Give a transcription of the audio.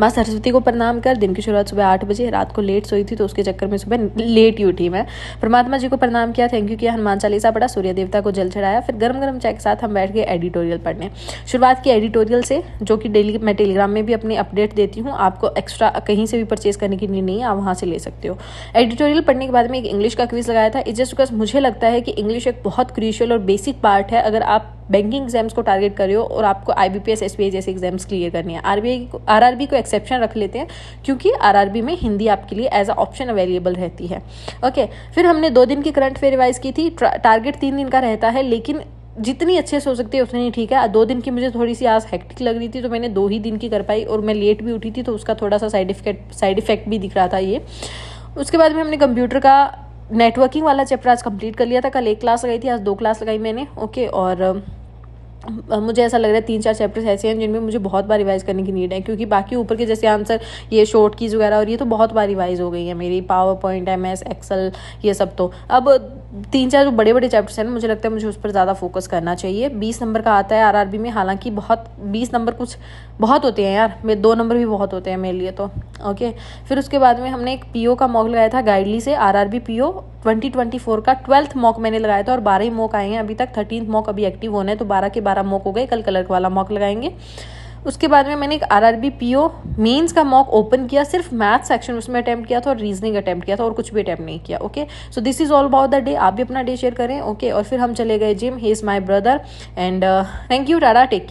माँ सरस्वती को प्रणाम कर, दिन की शुरुआत सुबह आठ बजे, रात को लेट सोई थी तो उसके चक्कर में सुबह लेट ही उठी मैं। परमात्मा जी को प्रणाम किया थैंक यू किया, हनुमान चालीसा पढ़ा, सूर्य देवता को जल चढ़ाया, फिर गर्म गर्म चाय के साथ हम बैठ गए एडिटोरियल पढ़ने। शुरुआत की एडिटोरियल से, जो कि डेली मैं टेलीग्राम में भी अपनी अपडेट देती हूँ, आपको एक्स्ट्रा कहीं से भी परचेज करने की नहीं है आप वहाँ से ले सकते हो। एडिटोरियल पढ़ने के बाद में एक इंग्लिश का क्विज लगाया था। इस जस्ट बिकॉज़ मुझे लगता है कि इंग्लिश एक बहुत क्रूशियल और बेसिक पार्ट है। अगर आप बैंकिंग एग्ज़ाम्स को टारगेट कर रहे हो और आपको I B P S S B I जैसे एग्ज़ाम्स क्लियर करनी है आर बी आई आर को एक्सेप्शन रख लेते हैं, क्योंकि आर आर में हिंदी आपके लिए एज अ ऑप्शन अवेलेबल रहती है। ओके फिर हमने दो दिन की करंट फेयर रिवाइज की थी टारगेट तीन दिन का रहता है, लेकिन जितनी अच्छे से हो सकती है उतनी ही ठीक है। दो दिन की मुझे थोड़ी सी आज हेक्टिक लग रही थी तो मैंने दो ही दिन की कर पाई और मैं लेट भी उठी थी तो उसका थोड़ा सा साइड इफ़ेक्ट साइड इफ़ेक्ट भी दिख रहा था ये। उसके बाद में हमने कंप्यूटर का नेटवर्किंग वाला चैप्टर आज कंप्लीट कर लिया था। कल एक क्लास लगाई थी, आज दो क्लास लगाई मैंने। ओके और मुझे ऐसा लग रहा है तीन चार चैप्टर्स ऐसे हैं जिनमें मुझे बहुत बार रिवाइज करने की नीड है, क्योंकि बाकी ऊपर के जैसे आंसर ये शॉर्ट कीज वगैरह और ये तो बहुत बार रिवाइज हो गई है मेरी power point M S axle ये सब तो। अब तीन चार जो बड़े बड़े चैप्टर्स हैं मुझे लगता है मुझे उस पर ज़्यादा फोकस करना चाहिए। बीस नंबर का आता है आरआरबी में, हालाँकि बहुत, बीस नंबर कुछ बहुत होते हैं यार, मेरे दो नंबर भी बहुत होते हैं मेरे लिए तो ओके फिर उसके बाद में हमने एक पीओ का मॉक लगाया था गाइडली से आरआरबी पीओ 2024 का ट्वेल्थ मॉक मैंने लगाया था और बारह ही मॉक आए हैं। अभी तक थर्टीन मॉक अभी एक्टिव होने हैं तो बारह के बारह मॉक हो गए। कल कलर वाला मॉक लगाएँगे। उसके बाद में मैंने एक R R B P O mains का मॉक ओपन किया, सिर्फ़ मैथ सेक्शन उसमें अटैम्प्ट किया था और रीजनिंग अटैम्प्ट किया था और कुछ भी अटैम्प्ट नहीं किया okay so this is all about the day आप भी अपना डे शेयर करें ओके okay? और फिर हम चले गए gym he is my brother and thank you tata take